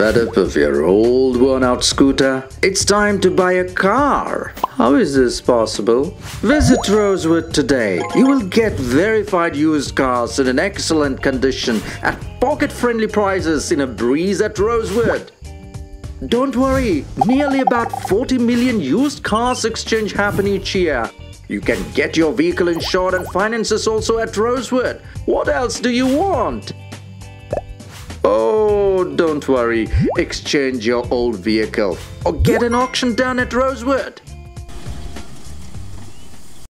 Fed up of your old worn out scooter? It's time to buy a car. How is this possible? Visit Rosewood today. You will get verified used cars in an excellent condition at pocket friendly prices in a breeze at Rosewood. Don't worry, nearly about 40 million used cars exchange happen each year. You can get your vehicle insured and finances also at Rosewood. What else do you want? Don't worry. Exchange your old vehicle or get an auction done at Rosewood.